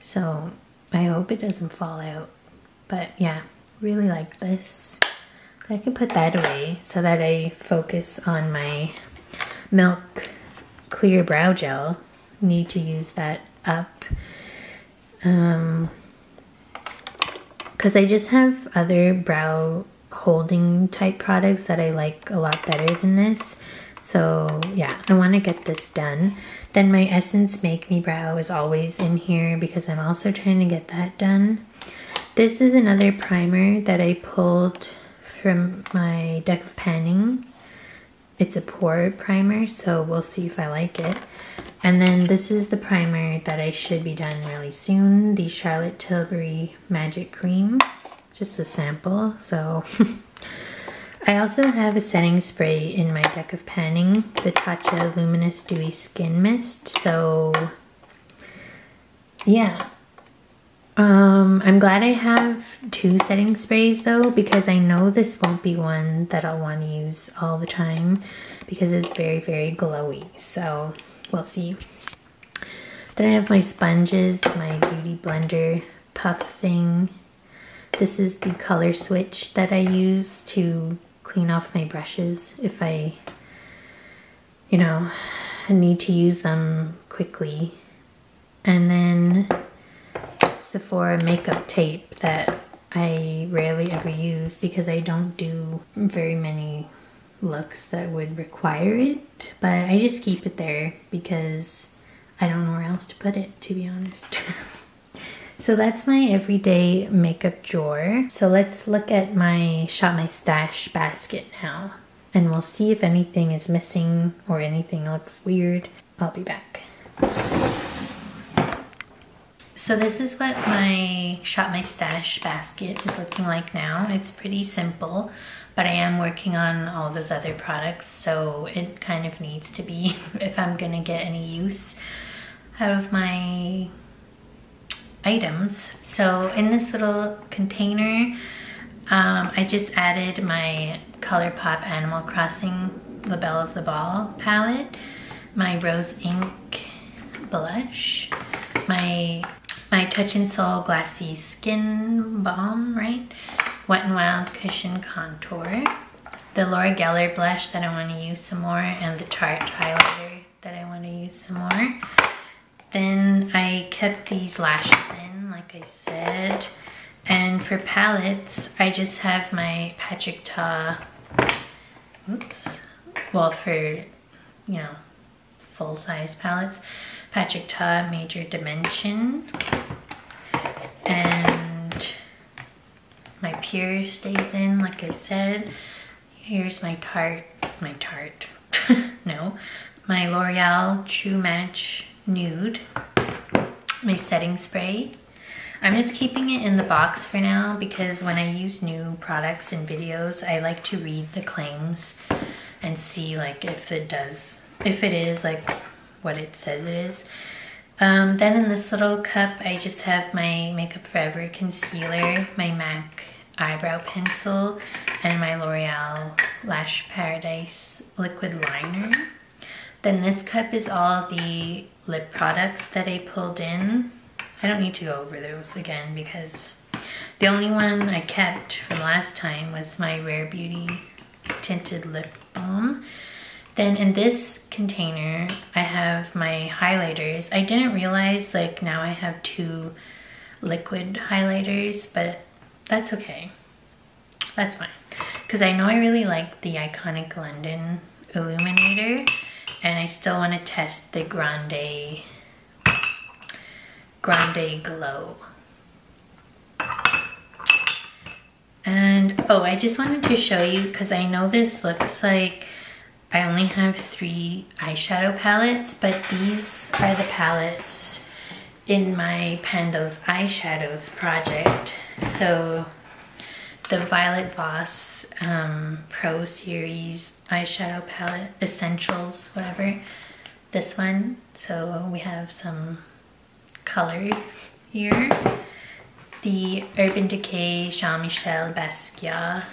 So I hope it doesn't fall out. But yeah, really like this. I can put that away so that I focus on my Milk Clear Brow Gel. Need to use that up. Um, because I just have other brow holding type products that I like a lot better than this. So yeah, I want to get this done. Then my Essence Make Me Brow is always in here because I'm also trying to get that done. This is another primer that I pulled from my deck of panning. It's a pore primer, so we'll see if I like it. And then this is the primer that I should be done really soon, the Charlotte Tilbury Magic Cream. Just a sample, so... <laughs> I also have a setting spray in my deck of panning, the Tatcha Luminous Dewy Skin Mist, so... Yeah, um, I'm glad I have two setting sprays though because I know this won't be one that I'll want to use all the time because it's very, very glowy. So we'll see. Then I have my sponges, my beauty blender puff thing. This is the color switch that I use to clean off my brushes if I, you know, need to use them quickly. And then Sephora makeup tape that I rarely ever use because I don't do very many looks that would require it. But I just keep it there because I don't know where else to put it, to be honest. <laughs> so that's my everyday makeup drawer. So let's look at my Shop My Stash basket now. And we'll see if anything is missing or anything looks weird. I'll be back. So this is what my Shop My Stash basket is looking like now. It's pretty simple, but I am working on all those other products, so it kind of needs to be <laughs> if I'm gonna get any use out of my items. So in this little container, um, I just added my ColourPop Animal Crossing La Belle of the Ball palette, my Rose Inc blush, my my Touch In Sol Glassy Skin Balm, right? Wet n Wild Cushion Contour. The Laura Geller blush that I want to use some more and the Tarte highlighter that I want to use some more. Then I kept these lashes in, like I said. And for palettes, I just have my Patrick Ta, oops, well for, you know, full-size palettes, Patrick Ta Major Dimension. And my PÜR stays in, like I said. Here's my Tarte, my Tarte, <laughs> no, my L'Oreal True Match Nude, my setting spray. I'm just keeping it in the box for now because when I use new products in videos, I like to read the claims and see like if it does, if it is like what it says it is. Um, then in this little cup, I just have my Makeup Forever concealer, my MAC eyebrow pencil, and my L'Oreal Lash Paradise liquid liner. Then this cup is all the lip products that I pulled in. I don't need to go over those again because the only one I kept from last time was my Rare Beauty Tinted Lip Balm. Then in this container, I have my highlighters. I didn't realize like now I have two liquid highlighters, but that's okay. That's fine. Because I know I really like the Iconic London Illuminator and I still want to test the Grande Grande Glow. And oh, I just wanted to show you because I know this looks like I only have three eyeshadow palettes, but these are the palettes in my Pando's eyeshadows project. So the Violet Voss um, Pro Series eyeshadow palette, Essentials, whatever. This one, so we have some color here. The Urban Decay Jean-Michel Basquiat,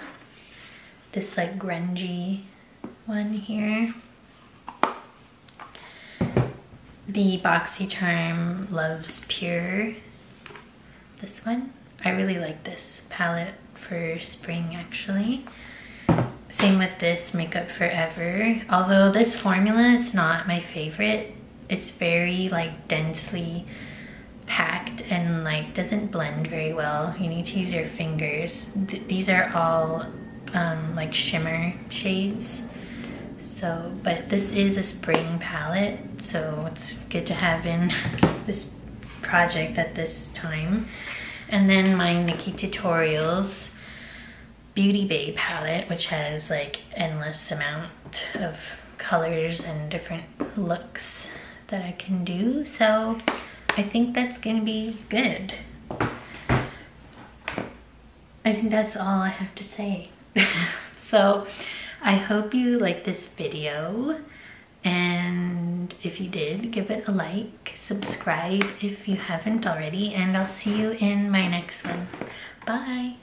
this like grungy one here. The BoxyCharm Loves PÜR, this one. I really like this palette for spring actually. Same with this Makeup Forever. Although this formula is not my favorite, it's very like densely packed and like doesn't blend very well. You need to use your fingers. Th these are all um, like shimmer shades. So, but this is a spring palette, so it's good to have in <laughs> this project at this time. And then my Nikkie Tutorials Beauty Bay palette, which has like endless amount of colors and different looks that I can do. So I think that's gonna be good. I think that's all I have to say. <laughs> so I hope you like this video and if you did, give it a like, subscribe if you haven't already, and I'll see you in my next one. Bye!